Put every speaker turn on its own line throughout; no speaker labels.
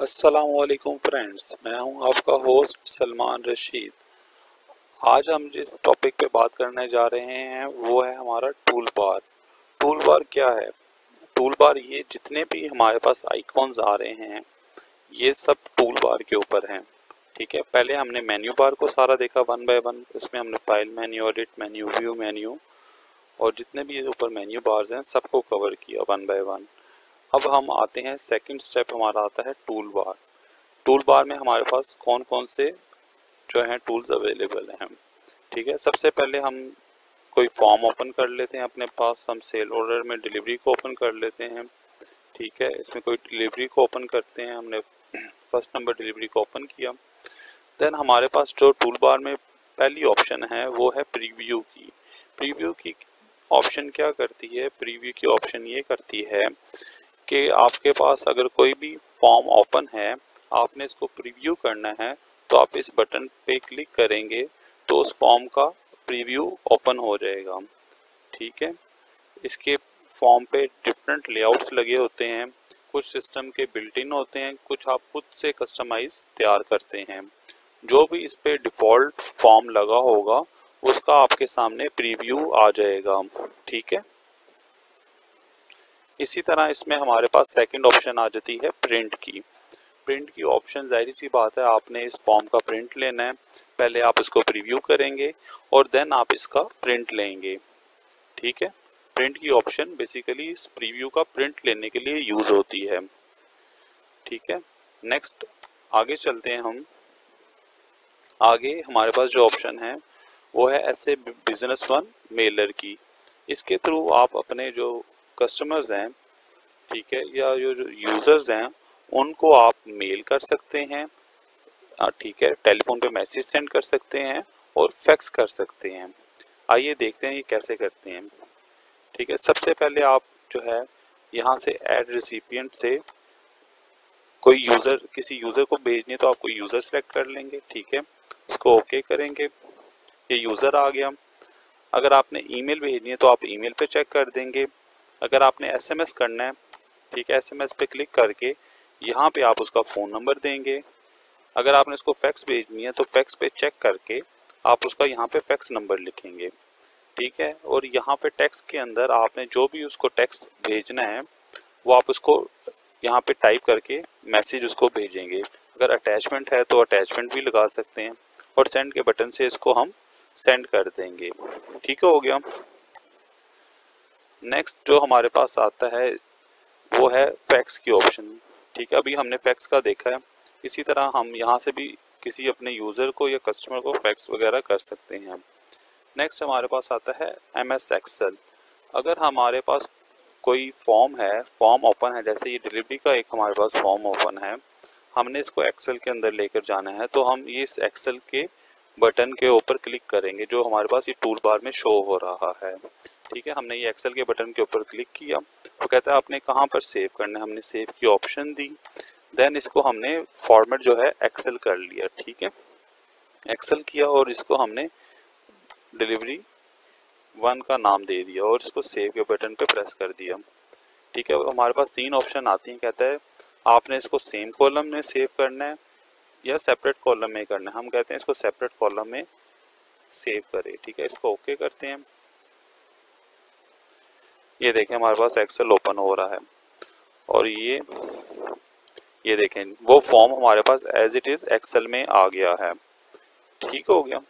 असलकुम फ्रेंड्स मैं हूँ आपका होस्ट सलमान रशीद। आज हम जिस टॉपिक पे बात करने जा रहे हैं, वो है हमारा टूल बार टूल बार क्या है? टूल बार ये जितने भी हमारे पास आइकॉन्स आ रहे हैं, ये सब टूल बार के ऊपर हैं। ठीक है, पहले हमने मेन्यू बार को सारा देखा वन बाय वन इसमें हमने file menu edit menu view menu और जितने भी ऊपर मेन्यू बार्स हैं, सबको कवर किया वन बाय वन अब हम आते हैं सेकंड स्टेप हमारा आता है टूल बार टूल बार में हमारे पास कौन कौन से जो हैं टूल्स अवेलेबल हैं ठीक है, सबसे पहले हम कोई फॉर्म ओपन कर लेते हैं अपने पास, हम सेल ऑर्डर में डिलीवरी को ओपन कर लेते हैं। ठीक है, इसमें कोई डिलीवरी को ओपन करते हैं, हमने फ़र्स्ट नंबर डिलीवरी को ओपन किया। देन हमारे पास जो टूल बार में पहली ऑप्शन है, वो है प्रीव्यू की। प्रीव्यू की ऑप्शन क्या करती है? प्रीव्यू की ऑप्शन ये करती है कि आपके पास अगर कोई भी फॉर्म ओपन है, आपने इसको प्रीव्यू करना है तो आप इस बटन पे क्लिक करेंगे तो उस फॉर्म का प्रीव्यू ओपन हो जाएगा। ठीक है? इसके फॉर्म पे डिफरेंट लेआउट्स लगे होते हैं, कुछ सिस्टम के बिल्ट इन होते हैं, कुछ आप खुद से कस्टमाइज तैयार करते हैं। जो भी इस पे डिफ़ॉल्ट फॉर्म लगा होगा, उसका आपके सामने प्रीव्यू आ जाएगा। ठीक है? इसी तरह इसमें हमारे पास सेकंड ऑप्शन आ जाती है प्रिंट की। प्रिंट की ऑप्शन ज़ाहिर सी बात है, आपने इस फॉर्म का प्रिंट लेना है। पहले आप इसको प्रीव्यू करेंगे और देन आप इसका प्रिंट लेंगे। ठीक है? प्रिंट की ऑप्शन बेसिकली इस प्रीव्यू का प्रिंट लेने के लिए यूज़ होती है। ठीक है? नेक्स्ट आगे चलते हैं हम। आगे हमारे पास जो ऑप्शन है, वो है ऐसे बिज़नेस वन मेलर की। इसके थ्रू आप अपने जो कस्टमर्स हैं, ठीक है, या जो यूज़र्स हैं, उनको आप मेल कर सकते हैं ठीक है टेलीफोन पे मैसेज सेंड कर सकते हैं और फैक्स कर सकते हैं। आइए देखते हैं ये कैसे करते हैं। ठीक है, सबसे पहले आप जो है, यहाँ से एड रिसिपियंट से कोई यूज़र किसी यूज़र को भेजनी तो आप कोई यूज़र सेलेक्ट कर लेंगे, ठीक है, इसको ओके करेंगे। ये यूज़र आ गया। अगर आपने ईमेल भेजनी है तो आप ईमेल पे चेक कर देंगे। अगर आपने एसएमएस करना है, ठीक है एसएमएस पे क्लिक करके यहाँ पे आप उसका फ़ोन नंबर देंगे। अगर आपने उसको फैक्स भेजनी है तो फैक्स पे चेक करके आप उसका यहाँ पे फैक्स नंबर लिखेंगे, ठीक है? और यहाँ पे टेक्स्ट के अंदर आपने जो भी उसको टेक्स्ट भेजना है, वो आप उसको यहाँ पे टाइप करके मैसेज उसको भेजेंगे। अगर अटैचमेंट है तो अटैचमेंट भी लगा सकते हैं और सेंड के बटन से इसको हम सेंड कर देंगे। ठीक हो गया? नेक्स्ट जो हमारे पास आता है, वो है फैक्स की ऑप्शन ठीक है, अभी हमने फैक्स का देखा है। इसी तरह हम यहाँ से भी किसी अपने यूज़र को या कस्टमर को फैक्स वगैरह कर सकते हैं नेक्स्ट हमारे पास आता है एम एस एक्सल अगर हमारे पास कोई फॉर्म है फॉर्म ओपन है, जैसे ये डिलीवरी का एक हमारे पास फॉर्म ओपन है, हमने इसको एक्सेल के अंदर लेकर जाना है तो हम ये इस एक्सेल के बटन के ऊपर क्लिक करेंगे, जो हमारे पास ये टूल बार में शो हो रहा है। ठीक है, हमने ये एक्सेल के बटन के ऊपर क्लिक किया। वो कहता है, आपने कहाँ पर सेव करना है? हमने सेव की ऑप्शन दी। देन इसको हमने फॉर्मेट जो है एक्सेल कर लिया, ठीक है? एक्सेल किया और इसको हमने डिलीवरी वन का नाम दे दिया और इसको सेव के बटन पे प्रेस कर दिया। ठीक है, हमारे पास तीन ऑप्शन आती हैं। कहता है, आपने इसको सेम कॉलम में सेव करना है या सेपरेट कॉलम में करना है? हम कहते हैं, इसको सेपरेट कॉलम में सेव करें। ठीक है, इसको ओके करते हैं। ये देखें हमारे पास एक्सेल ओपन हो रहा है। और ये ये देखें, वो फॉर्म हमारे पास एज इट इज़ एक्सेल में आ गया है। ठीक हो गया।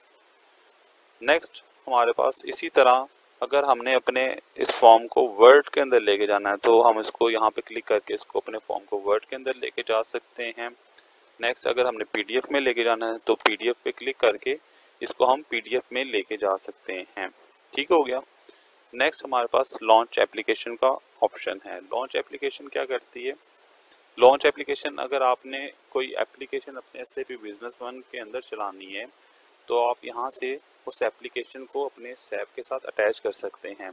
नेक्स्ट हमारे पास इसी तरह अगर हमने अपने इस फॉर्म को वर्ड के अंदर लेके जाना है तो हम इसको यहाँ पे क्लिक करके इसको अपने फॉर्म को वर्ड के अंदर लेके जा सकते हैं। नेक्स्ट अगर हमने पीडीएफ में लेके जाना है तो पीडीएफ पे क्लिक करके इसको हम पीडीएफ में लेके जा सकते हैं। ठीक हो गया। नेक्स्ट हमारे पास लॉन्च एप्लीकेशन का ऑप्शन है। लॉन्च एप्लीकेशन क्या करती है? लॉन्च एप्लीकेशन अगर आपने कोई एप्लीकेशन अपने एस बिज़नेस वन के अंदर चलानी है तो आप यहाँ से उस एप्लीकेशन को अपने सैप के साथ अटैच कर सकते हैं।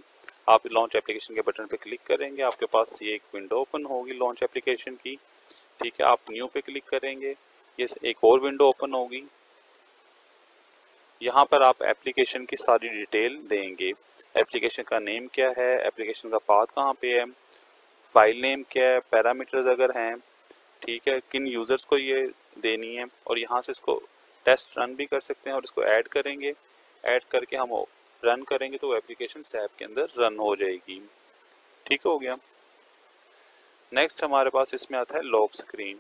आप लॉन्च एप्लीकेशन के बटन पर क्लिक करेंगे, आपके पास ये एक विंडो ओपन होगी लॉन्च एप्लीकेशन की। ठीक है, आप न्यू पे क्लिक करेंगे, ये एक और विंडो ओपन होगी। यहाँ पर आप एप्लीकेशन की सारी डिटेल देंगे। एप्लीकेशन का नेम क्या है? एप्लीकेशन का पाथ कहाँ पे है? फ़ाइल नेम क्या है? पैरामीटर्स अगर हैं, ठीक है, किन यूज़र्स को ये देनी है? और यहाँ से इसको टेस्ट रन भी कर सकते हैं और इसको ऐड करेंगे। ऐड करके हम रन करेंगे तो एप्लीकेशन सैप के अंदर रन हो जाएगी। ठीक हो गया। नेक्स्ट हमारे पास इसमें आता है लॉक स्क्रीन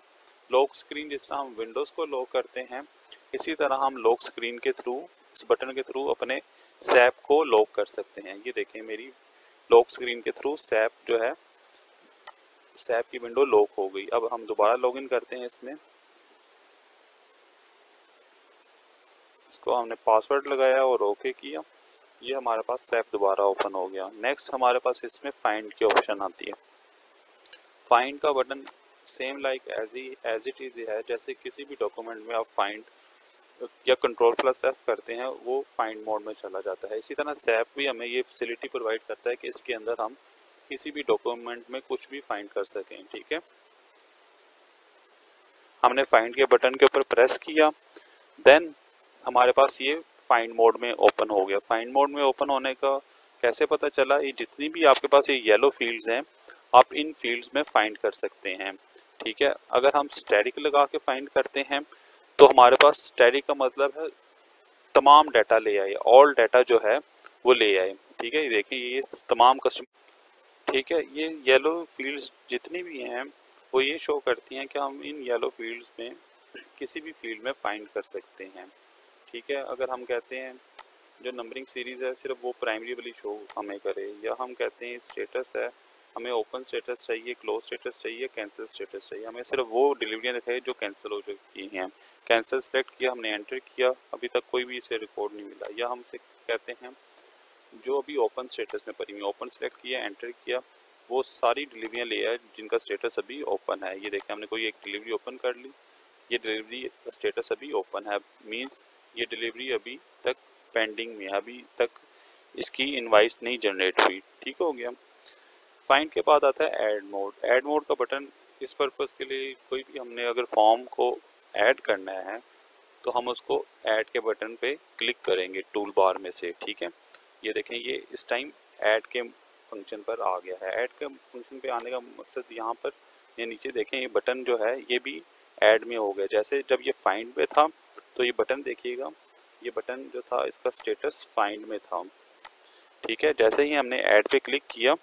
लॉक स्क्रीन जिस तरह हम विंडोज़ को लॉक करते हैं, इसी तरह हम लॉक स्क्रीन के थ्रू इस बटन के थ्रू अपने सैप को लॉक कर सकते हैं। ये देखें मेरी लॉक स्क्रीन के थ्रू सैप जो है सैप की विंडो लॉक हो गई। अब हम दोबारा लॉगिन करते हैं इसमें। इसको हमने पासवर्ड लगाया और ओके किया। ये हमारे पास सैप दोबारा ओपन हो गया। नेक्स्ट हमारे पास इसमें फाइंड की ऑप्शन आती है। फाइंड का बटन सेम लाइक एज ही एज इट इज़ है। जैसे किसी भी डॉक्यूमेंट में आप फाइंड या कंट्रोल प्लस एफ़ करते हैं, वो फाइंड मोड में चला जाता है। इसी तरह सैप भी हमें ये फैसिलिटी प्रोवाइड करता है कि इसके अंदर हम किसी भी डॉक्यूमेंट में कुछ भी फाइंड कर सकें, ठीक है? हमने फाइंड के बटन के ऊपर प्रेस किया देन हमारे पास ये फाइंड मोड में ओपन हो गया। फाइंड मोड में ओपन होने का कैसे पता चला? ये जितनी भी आपके पास ये येलो फील्ड्स हैं, आप इन फील्ड्स में फाइंड कर सकते हैं, ठीक है? अगर हम स्टैटिक लगा के फाइंड करते हैं तो हमारे पास स्टैटिक का मतलब है, तमाम डाटा ले आए ऑल डाटा जो है, वो ले आए, ठीक है? ये देखें ये तमाम कस्टमर ठीक है? ये येलो फील्ड्स जितनी भी हैं, वो ये शो करती हैं कि हम इन येलो फील्ड्स में किसी भी फ़ील्ड में फाइंड कर सकते हैं, ठीक है? अगर हम कहते हैं, जो नंबरिंग सीरीज़ है, सिर्फ़ वो प्राइमरी वाली शो हमें करे, या हम कहते हैं स्टेटस है, हमें ओपन स्टेटस चाहिए क्लोज स्टेटस चाहिए कैंसिल स्टेटस चाहिए, हमें सिर्फ़ वो डिलीवरियाँ दिखाई जो कैंसिल हो चुकी हैं। कैंसिल सेलेक्ट किया, हमने एंटर किया, अभी तक कोई भी इसे रिकॉर्ड नहीं मिला। या हमसे कहते हैं, जो अभी ओपन स्टेटस में पड़ी हुई ओपन सेलेक्ट किया, एंटर किया, वो सारी डिलीवरियाँ ले आए, जिनका स्टेटस अभी ओपन है। ये देखें, हमने कोई एक डिलीवरी ओपन कर ली, ये डिलीवरी स्टेटस अभी ओपन है मीन्स ये डिलीवरी अभी तक पेंडिंग में है, अभी तक इसकी इनवाइस नहीं जनरेट हुई। ठीक हो गया। फाइंड के बाद आता है ऐड मोड। ऐड मोड का बटन इस पर्पज़ के लिए कोई भी हमने अगर फॉर्म को ऐड करना है तो हम उसको ऐड के बटन पे क्लिक करेंगे टूल बार में से, ठीक है? ये देखें, ये इस टाइम ऐड के फ़ंक्शन पर आ गया है। ऐड के फ़ंक्शन पे आने का मकसद यहाँ पर, ये नीचे देखें, ये बटन जो है, ये भी ऐड में हो गया। जैसे जब ये फाइंड में था तो ये बटन देखिएगा, ये बटन जो था, इसका स्टेटस फाइंड में था। ठीक है, जैसे ही हमने ऐड पे क्लिक किया,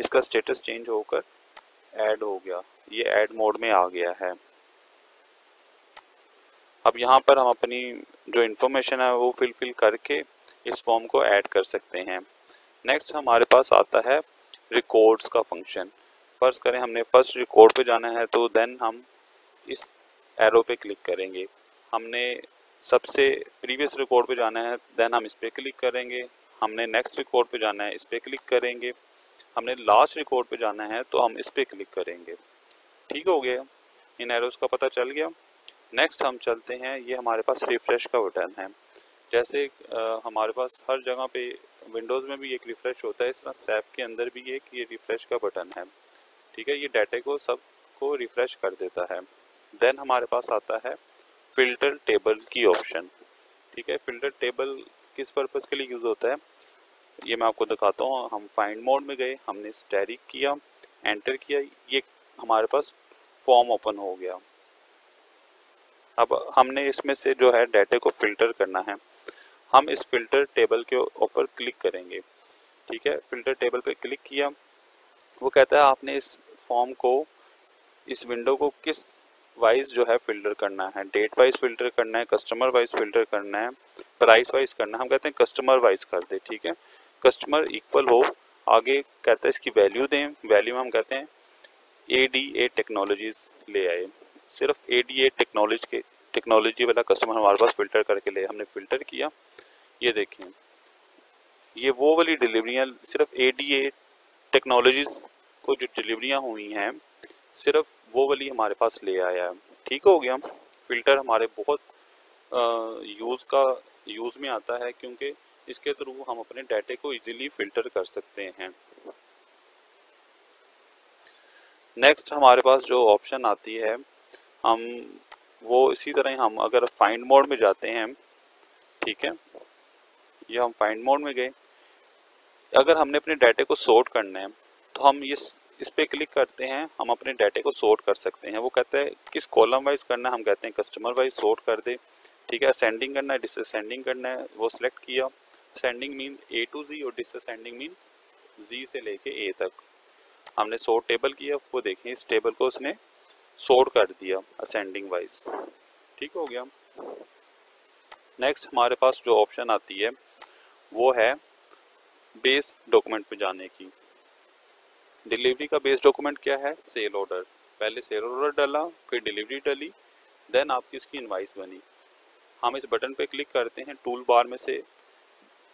इसका स्टेटस चेंज होकर ऐड हो गया। ये ऐड मोड में आ गया है। अब यहाँ पर हम अपनी जो इन्फॉर्मेशन है वो फिल फिल करके इस फॉर्म को ऐड कर सकते हैं। नेक्स्ट हमारे पास आता है रिकॉर्ड्स का फ़ंक्शन फ़र्स्ट करें, हमने फ़र्स्ट रिकॉर्ड पे जाना है तो देन हम इस एरो पे क्लिक करेंगे। हमने सबसे प्रीवियस रिकॉर्ड पे जाना है देन हम इस पर क्लिक करेंगे। हमने नेक्स्ट रिकॉर्ड पे जाना है, इस पर क्लिक करेंगे। हमने लास्ट रिकॉर्ड पे जाना है तो हम इस पर क्लिक करेंगे। ठीक हो गया। इन एरोज का पता चल गया। नेक्स्ट हम चलते हैं। ये हमारे पास रिफ़्रेश का बटन है। जैसे हमारे पास हर जगह पे विंडोज़ में भी एक रिफ़्रेश होता है। इस तरह सैप के अंदर भी एक ये रिफ़्रेश का बटन है। ठीक है? ये डाटे को सबको रिफ़्रेश कर देता है। देन हमारे पास आता है फ़िल्टर टेबल की ऑप्शन ठीक है? फ़िल्टर टेबल किस पर्पज़ के लिए यूज़ होता है? ये मैं आपको दिखाता हूँ। हम फाइंड मोड में गए। हमने स्टैरिक किया एंटर किया। ये हमारे पास फॉर्म ओपन हो गया। अब हमने इसमें से जो है डाटे को फ़िल्टर करना है। हम इस फ़िल्टर टेबल के ऊपर क्लिक करेंगे। ठीक है? फ़िल्टर टेबल पे क्लिक किया। वो कहता है, आपने इस फॉर्म को, इस विंडो को किस वाइज जो है फ़िल्टर करना है? डेट वाइज फ़िल्टर करना है कस्टमर वाइज फ़िल्टर करना है प्राइस वाइज करना है। हम कहते हैं कस्टमर वाइज कर दे, ठीक है? कस्टमर इक्वल हो, आगे कहता है इसकी वैल्यू दें। वैल्यू हम कहते हैं ए डी ए टेक्नोलॉजीज़ ले आए। सिर्फ़ ए डी ए टेक्नोलॉजी के टेक्नोलॉजी वाला कस्टमर हमारे पास फ़िल्टर करके ले, हमने फ़िल्टर किया। ये देखें ये वो वाली डिलीवरियाँ सिर्फ़ ए डी ए टेक्नोलॉजीज़ को जो डिलीवरियाँ हुई हैं, सिर्फ़ वो वाली हमारे पास ले आया है। ठीक हो गया। फ़िल्टर हमारे बहुत यूज़ का यूज़ में आता है, क्योंकि इसके थ्रू हम अपने डाटे को इजीली फ़िल्टर कर सकते हैं। नेक्स्ट हमारे पास जो ऑप्शन आती है हम वो इसी तरह हम अगर फाइंड मोड में जाते हैं, ठीक है? ये हम फाइंड मोड में गए। अगर हमने अपने डाटे को सोर्ट करना है तो हम इस इस पर क्लिक करते हैं, हम अपने डाटे को सॉर्ट कर सकते हैं। वो कहते हैं, किस कॉलम वाइज करना है, हम कहते हैं कस्टमर वाइज सॉर्ट कर दे। ठीक है असेंडिंग करना है डिसअसेंडिंग करना है, वो सिलेक्ट किया। Ascending mean A to Z और डिसअसेंडिंग मीन जी से लेके ए तक। हमने सॉर्ट टेबल किया, वो देखें, इस टेबल को उसने सॉर्ट कर दिया असेंडिंग वाइज ठीक हो गया। नेक्स्ट हमारे पास जो ऑप्शन आती है, वो है बेस डॉक्यूमेंट पे जाने की। डिलीवरी का बेस डॉक्यूमेंट क्या है? सेल ऑर्डर पहले सेल ऑर्डर डाला, फिर डिलीवरी डली देन आपकी उसकी इनवाइस बनी। हम इस बटन पे क्लिक करते हैं टूल बार में से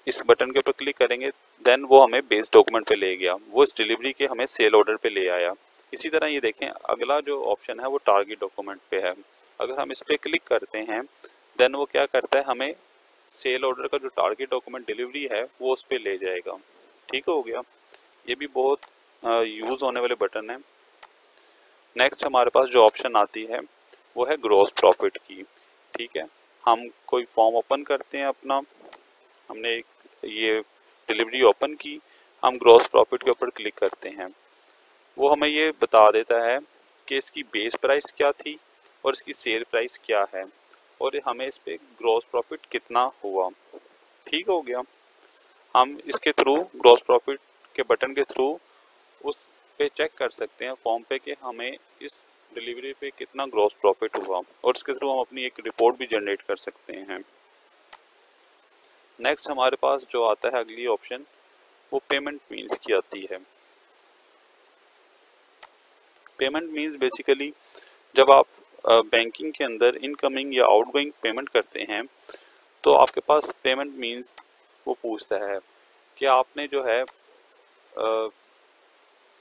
इस बटन के ऊपर क्लिक करेंगे देन वो हमें बेस डॉक्यूमेंट पे ले गया। वो इस डिलीवरी के हमें सेल ऑर्डर पे ले आया। इसी तरह ये देखें, अगला जो ऑप्शन है वो टारगेट डॉक्यूमेंट पे है। अगर हम इस पर क्लिक करते हैं देन वो क्या करता है, हमें सेल ऑर्डर का जो टारगेट डॉक्यूमेंट डिलीवरी है, वो उस पर ले जाएगा। ठीक हो गया? ये भी बहुत यूज़ होने वाले बटन है। नेक्स्ट हमारे पास जो ऑप्शन आती है, वो है ग्रोस प्रॉफिट की। ठीक है? हम कोई फॉर्म ओपन करते हैं अपना। हमने एक, ये डिलीवरी ओपन की। हम ग्रॉस प्रॉफिट के ऊपर क्लिक करते हैं। वो हमें ये बता देता है कि इसकी बेस प्राइस क्या थी और इसकी सेल प्राइस क्या है और हमें इस पर ग्रॉस प्रॉफिट कितना हुआ। ठीक हो गया। हम इसके थ्रू ग्रॉस प्रॉफिट के बटन के थ्रू उस पे चेक कर सकते हैं फॉर्म पे कि हमें इस डिलीवरी पे कितना ग्रॉस प्रॉफिट हुआ और इसके थ्रू हम अपनी एक रिपोर्ट भी जनरेट कर सकते हैं। नेक्स्ट हमारे पास जो आता है अगली ऑप्शन वो पेमेंट मीन्स की आती है। पेमेंट मीन्स बेसिकली जब आप बैंकिंग के अंदर इनकमिंग या आउटगोइंग पेमेंट करते हैं तो आपके पास पेमेंट मीन्स वो पूछता है कि आपने जो है आ,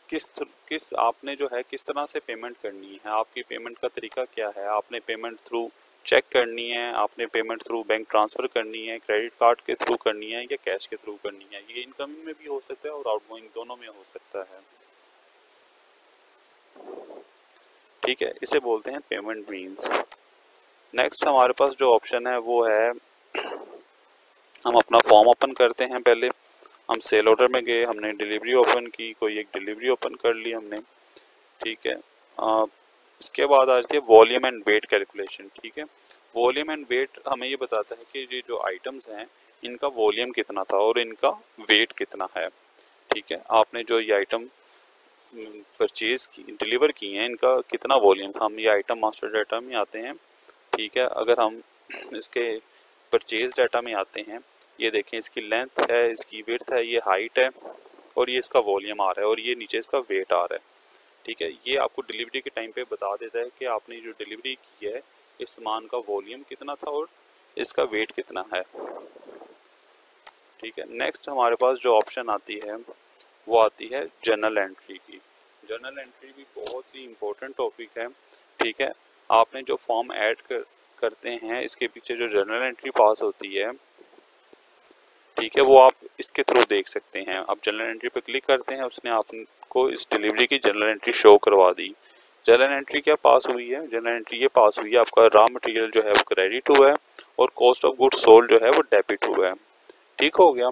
किस किस आपने जो है किस तरह से पेमेंट करनी है? आपकी पेमेंट का तरीका क्या है? आपने पेमेंट थ्रू चेक करनी है? आपने पेमेंट थ्रू बैंक ट्रांसफ़र करनी है? क्रेडिट कार्ड के थ्रू करनी है? या कैश के थ्रू करनी है? ये इनकमिंग में भी हो सकता है और आउटगोइंग दोनों में हो सकता है। ठीक है, इसे बोलते हैं पेमेंट मीन्स नेक्स्ट हमारे पास जो ऑप्शन है, वो है, हम अपना फॉर्म ओपन करते हैं पहले। हम सेल ऑर्डर में गए, हमने डिलीवरी ओपन की, कोई एक डिलीवरी ओपन कर ली हमने। ठीक है इसके बाद आज है वॉल्यूम एंड वेट कैलकुलेशन ठीक है। वॉल्यूम एंड वेट हमें ये बताता है कि ये जो आइटम्स हैं, इनका वॉल्यूम कितना था और इनका वेट कितना है। ठीक है, आपने जो ये आइटम परचेज की, डिलीवर की हैं, इनका कितना वॉल्यूम था हम ये आइटम मास्टर डाटा में आते हैं, ठीक है, अगर हम इसके परचेज डाटा में आते हैं, ये देखें, इसकी लेंथ है, इसकी विर्थ है, ये हाइट है, और ये इसका वॉल्यूम आ रहा है, और ये नीचे इसका वेट आ रहा है, ठीक है, ये आपको डिलीवरी के टाइम पे बता देता है कि आपने जो डिलीवरी की है, इस सामान का वॉल्यूम कितना था और इसका वेट कितना है, ठीक है नेक्स्ट हमारे पास जो ऑप्शन आती है वो आती है जर्नल एंट्री की। जर्नल एंट्री भी बहुत ही इम्पोर्टेंट टॉपिक है, ठीक है? आपने जो फॉर्म ऐड कर, करते हैं, इसके पीछे जो जर्नल एंट्री पास होती है, ठीक है, वो आप इसके थ्रू देख सकते हैं। आप जनरल एंट्री पर क्लिक करते हैं, उसने आपको इस डिलीवरी की जनरल एंट्री शो करवा दी। जनरल एंट्री क्या पास हुई है? जनरल एंट्री ये पास हुई है, आपका रॉ मटेरियल जो है वो क्रेडिट हुआ है, और कॉस्ट ऑफ़ गुड सोल्ड जो है वो डेबिट हुआ है। ठीक हो गया?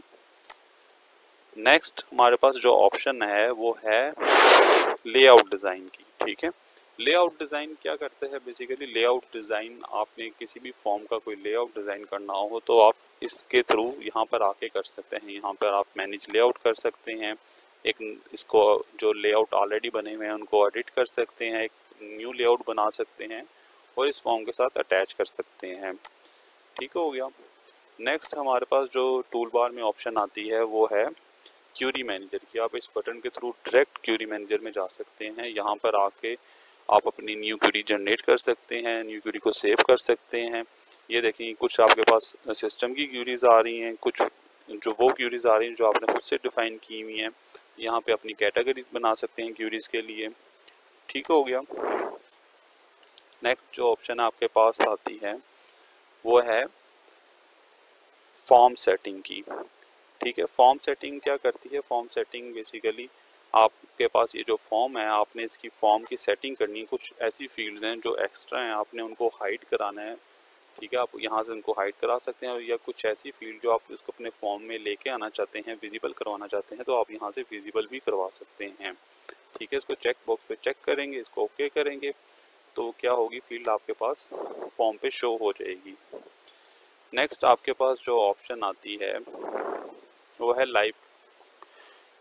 नेक्स्ट हमारे पास जो ऑप्शन है, वो है लेआउट डिज़ाइन की, ठीक है? लेआउट डिज़ाइन क्या करते हैं? बेसिकली लेआउट डिज़ाइन आपने किसी भी फॉर्म का कोई लेआउट डिज़ाइन करना हो तो आप इसके थ्रू यहाँ पर आके कर सकते हैं। यहाँ पर आप मैनेज लेआउट कर सकते हैं। एक इसको जो लेआउट ऑलरेडी बने हुए हैं, उनको एडिट कर सकते हैं। एक न्यू लेआउट बना सकते हैं और इस फॉर्म के साथ अटैच कर सकते हैं। ठीक हो गया। नेक्स्ट हमारे पास जो टूल बार में ऑप्शन आती है, वो है क्यूरी मैनेजर की। आप इस बटन के थ्रू डायरेक्ट क्यूरी मैनेजर में जा सकते हैं। यहाँ पर आके आप अपनी न्यू क्यूरी जनरेट कर सकते हैं न्यू क्यूरी को सेव कर सकते हैं। ये देखें, कुछ आपके पास सिस्टम की क्यूरीज आ रही हैं, कुछ जो वो क्यूरीज आ रही हैं, जो आपने खुद से डिफाइन की हुई हैं। यहाँ पे अपनी कैटेगरीज बना सकते हैं क्यूरीज के लिए। ठीक हो गया। नेक्स्ट जो ऑप्शन आपके पास आती है, वो है फॉर्म सेटिंग की। ठीक है फॉर्म सेटिंग क्या करती है? फॉर्म सेटिंग बेसिकली आपके पास ये जो फॉर्म है, आपने इसकी फॉर्म की सेटिंग करनी है। कुछ ऐसी फील्ड्स हैं जो एक्स्ट्रा हैं, आपने उनको हाइड कराना है। ठीक है, आप यहाँ से उनको हाइड करा सकते हैं या कुछ ऐसी फ़ील्ड जो आप इसको अपने फॉर्म में लेके आना चाहते हैं विजिबल करवाना चाहते हैं तो आप यहाँ से विजिबल भी करवा सकते हैं। ठीक है, इसको चेक बॉक्स पे चेक करेंगे, इसको ओके करेंगे तो क्या होगी? फ़ील्ड आपके पास फॉर्म पे शो हो जाएगी। नेक्स्ट आपके पास जो ऑप्शन आती है वो है लाइव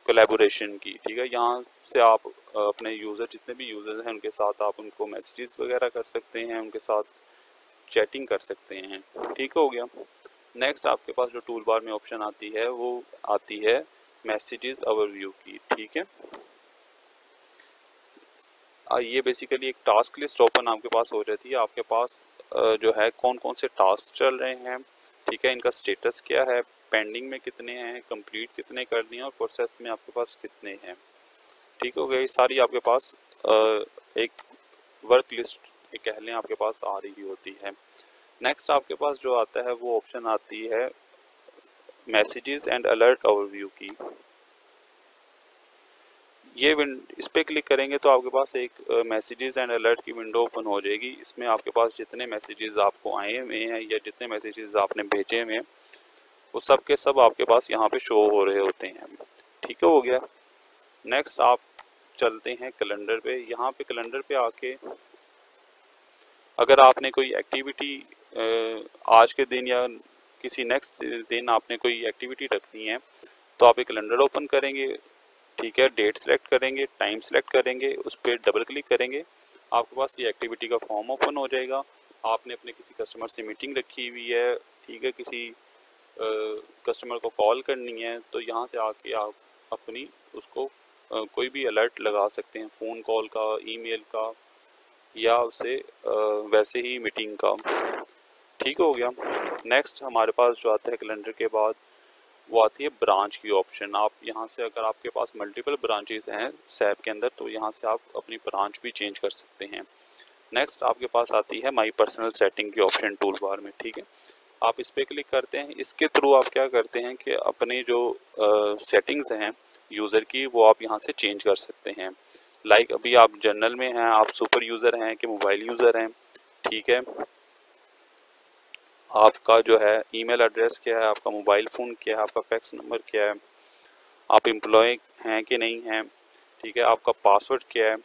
कोलेबोरेशन की, ठीक है? यहाँ से आप अपने यूज़र जितने भी यूज़र हैं, उनके साथ आप उनको मैसेजेस वगैरह कर सकते हैं, उनके साथ चैटिंग कर सकते हैं, ठीक हो गया? नेक्स्ट आपके पास जो टूल बार में ऑप्शन आती है, वो आती है मैसेजेस ओवरव्यू की, ठीक है? ये बेसिकली एक टास्क लिस्ट ओपन आपके पास हो जाती है। आपके पास जो है कौन कौन से टास्क चल रहे हैं, ठीक है? इनका स्टेटस क्या है? पेंडिंग में कितने हैं कंप्लीट कितने कर दिए और प्रोसेस में आपके पास कितने हैं। ठीक हो गया, ये सारी आपके पास एक वर्क लिस्ट कह लें आपके पास आ रही होती है। नेक्स्ट आपके पास जो आता है, वो ऑप्शन आती है मैसेजेस एंड अलर्ट ओवरव्यू की। ये इस पर क्लिक करेंगे तो आपके पास एक मैसेजेस एंड अलर्ट की विंडो ओपन हो जाएगी। इसमें आपके पास जितने मैसेजेस आपको आए हुए हैं या जितने मैसेजेस आपने भेजे हुए हैं वो सब के सब आपके पास यहाँ पे शो हो रहे होते हैं। ठीक है, हो गया। नेक्स्ट आप चलते हैं कैलेंडर पे। यहाँ पे कैलेंडर पे आके अगर आपने कोई एक्टिविटी आज के दिन या किसी नेक्स्ट दिन आपने कोई एक्टिविटी रखनी है तो आप एक कैलेंडर ओपन करेंगे। ठीक है डेट सेलेक्ट करेंगे टाइम सेलेक्ट करेंगे, उस पर डबल क्लिक करेंगे। आपके पास ये एक्टिविटी का फॉर्म ओपन हो जाएगा। आपने अपने किसी कस्टमर से मीटिंग रखी हुई है। ठीक है, किसी कस्टमर को कॉल करनी है तो यहाँ से आके आप अपनी उसको आ, कोई भी अलर्ट लगा सकते हैं फ़ोन कॉल का ईमेल का या उसे वैसे ही मीटिंग का। ठीक हो गया। नेक्स्ट हमारे पास जो आता है कैलेंडर के बाद वो आती है ब्रांच की ऑप्शन आप यहाँ से अगर आपके पास मल्टीपल ब्रांचेस हैं सैप के अंदर तो यहाँ से आप अपनी ब्रांच भी चेंज कर सकते हैं। नेक्स्ट आपके पास आती है माई पर्सनल सेटिंग की ऑप्शन टूल बार में ठीक है? आप इस पर क्लिक करते हैं। इसके थ्रू आप क्या करते हैं कि अपने जो सेटिंग्स हैं यूज़र की, वो आप यहाँ से चेंज कर सकते हैं। लाइक like अभी आप जनरल में हैं, आप सुपर यूज़र हैं कि मोबाइल यूज़र हैं, ठीक है? आपका जो है ईमेल एड्रेस क्या है, आपका मोबाइल फ़ोन क्या है, आपका फैक्स नंबर क्या है, आप एम्प्लॉय हैं कि नहीं हैं, ठीक है? आपका पासवर्ड क्या है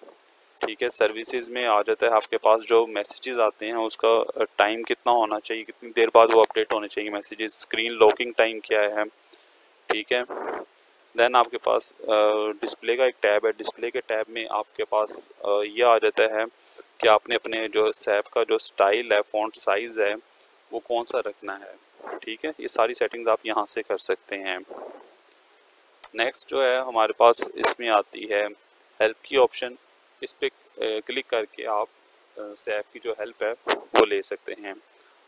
ठीक है सर्विसेज़ में आ जाता है आपके पास जो मैसेजेस आते हैं, उसका टाइम कितना होना चाहिए, कितनी देर बाद वो अपडेट होने चाहिए मैसेजेस स्क्रीन लॉकिंग टाइम क्या है, ठीक है? देन आपके पास डिस्प्ले का एक टैब है डिस्प्ले के टैब में आपके पास ये आ जाता है कि आपने अपने जो सैप का जो स्टाइल है फ़ॉन्ट साइज़ है, वो कौन सा रखना है, ठीक है? ये सारी सेटिंग्स आप यहाँ से कर सकते हैं। नेक्स्ट जो है, हमारे पास इसमें आती है हेल्प की ऑप्शन इस पर क्लिक करके आप सैफ की जो हेल्प है, वो ले सकते हैं।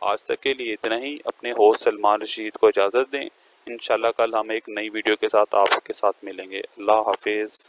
आज तक के लिए इतना ही। अपने होस्ट सलमान रशीद को इजाज़त दें। इन कल हम एक नई वीडियो के साथ आपके साथ मिलेंगे। अल्लाह हाफिज़।